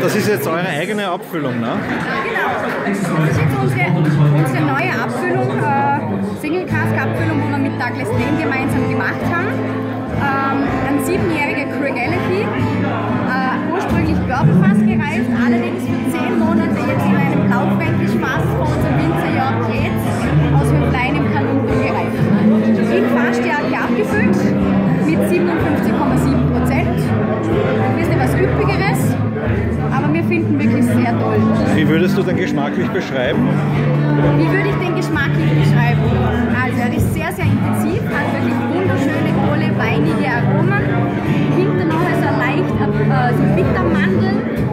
das ist jetzt eure eigene Abfüllung, ne? Genau. Das ist jetzt unsere, unsere neue Abfüllung, äh, Single Cask Abfüllung, wo wir mit Douglas Lane gemeinsam gemacht haben. Ähm, ein siebenjähriger Craigellachie, äh, ursprünglich Bourbonfass gereift, allerdings für zehn Monate jetzt in einem Blaufränkisch Fass von unserem Winzer Jörg aus Höflein im Kanuntum gereift. In Fassstärke abgefüllt mit 57,7 sehr toll. Wie würdest du den geschmacklich beschreiben? Wie würde ich den geschmacklich beschreiben? Also er ist sehr, sehr intensiv, hat wirklich wunderschöne, kohle, weinige Aromen. Hinten noch ist er leicht äh, so Bittermandeln